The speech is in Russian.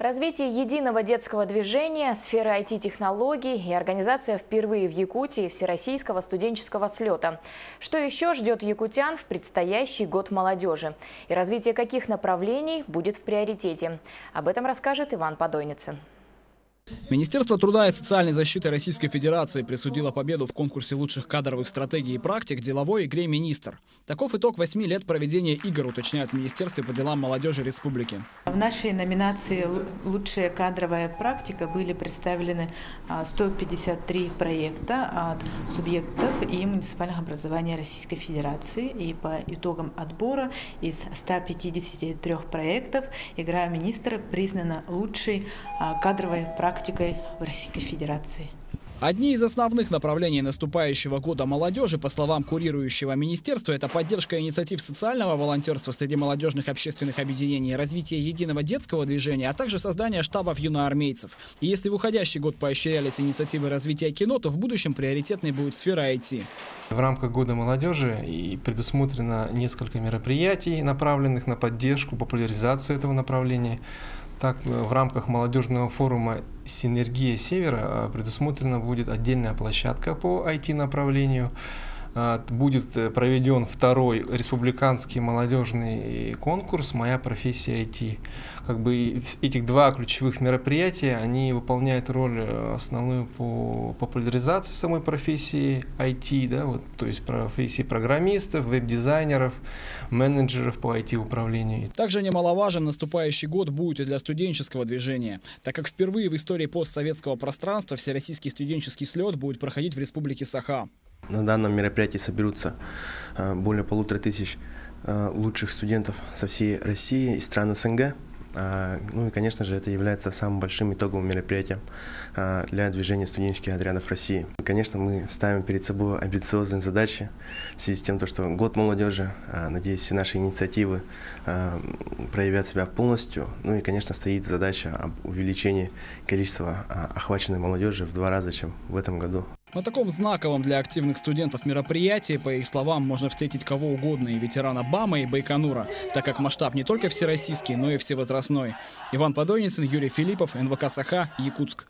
Развитие единого детского движения, сферы IT-технологий и организация впервые в Якутии Всероссийского студенческого слета. Что еще ждет якутян в предстоящий год молодежи? И развитие каких направлений будет в приоритете? Об этом расскажет Иван Подойницын. Министерство труда и социальной защиты Российской Федерации присудило победу в конкурсе лучших кадровых стратегий и практик деловой игре «Министр». Таков итог восьми лет проведения игр, уточняют в Министерстве по делам молодежи республики. В нашей номинации «Лучшая кадровая практика» были представлены 153 а, проекта от субъектов и муниципальных образований Российской Федерации. И по итогам отбора из 153 проектов игра «Министр» признана лучшей а, кадровой практикой в Российской Федерации. Одни из основных направлений наступающего года молодежи, по словам курирующего министерства, это поддержка инициатив социального волонтерства среди молодежных общественных объединений, развитие единого детского движения, а также создание штабов юноармейцев. И если в уходящий год поощрялись инициативы развития кино, то в будущем приоритетной будет сфера IT. В рамках Года молодежи предусмотрено несколько мероприятий, направленных на поддержку, популяризацию этого направления. Так, э, в рамках молодежного форума «Синергия Севера» э, предусмотрена будет отдельная площадка по IT-направлению. А, будет э, проведен второй республиканский молодежный конкурс «Моя профессия IT». Как бы этих два ключевых мероприятия, они выполняют роль э, основную по популяризации самой профессии IT, да, вот, то есть профессии программистов, веб-дизайнеров, менеджеров по IT-управлению. Также немаловажен наступающий год будет и для студенческого движения, так как впервые в истории постсоветского пространства Всероссийский студенческий слет будет проходить в Республике Саха. На данном мероприятии соберутся э, более полутора тысяч э, лучших студентов со всей России и стран СНГ. А, ну и, конечно же, это является самым большим итоговым мероприятием а, для движения студенческих отрядов России. Конечно, мы ставим перед собой амбициозные задачи в связи с тем, что год молодежи, надеюсь, все наши инициативы проявят себя полностью. Ну и, конечно, стоит задача об увеличении количества охваченной молодежи в два раза, чем в этом году. На таком знаковом для активных студентов мероприятии, по их словам, можно встретить кого угодно, и ветерана БАМа, и Байконура, так как масштаб не только всероссийский, но и всевозрастной. Иван Подойницын, Юрий Филиппов, НВК «Саха», Якутск.